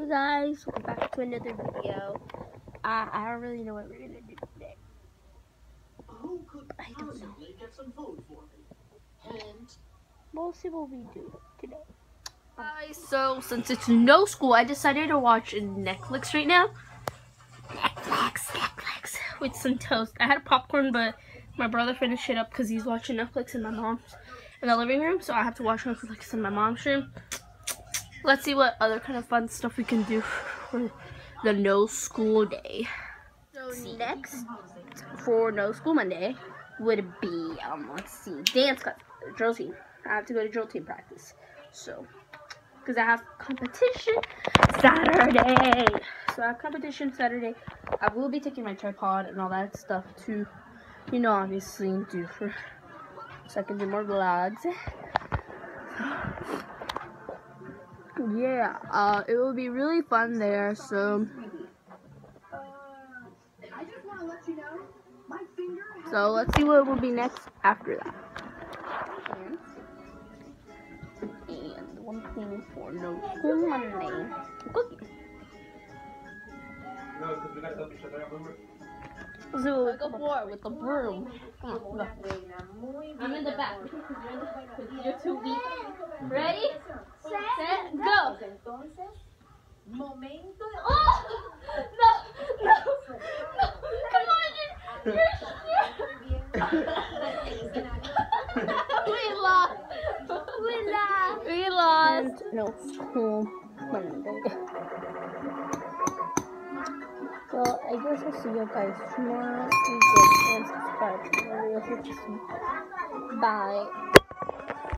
Hey guys, welcome back to another video. Uh, I don't really know what we're gonna do today. Who could I don't know. possibly get some food for me? And We'll see what we do today. Guys, so since it's no school, I decided to watch Netflix right now. Netflix, Netflix, with some toast. I had a popcorn, but my brother finished it up because he's watching Netflix in my mom's in the living room, so I have to watch Netflix in my mom's room. Let's see what other kind of fun stuff we can do for the no school day. So next for no school Monday would be um let's see dance class drill team. I have to go to drill team practice. So because I have competition Saturday. So I have competition Saturday. I will be taking my tripod and all that stuff to, you know, obviously do for so I can do more vlogs. Yeah, uh, it will be really fun there. So, so let's see what will be next after that. And one thing for no school Monday, cookie. So go for it with the broom. Come on, go. I'm in the back you're too weak. Ready, set, go. Momento de... Oh no, no, no! Come on, you're, you're, we lost. We lost. We lost. No school Monday. I guess I'll see you guys tomorrow. Please like and subscribe. Bye.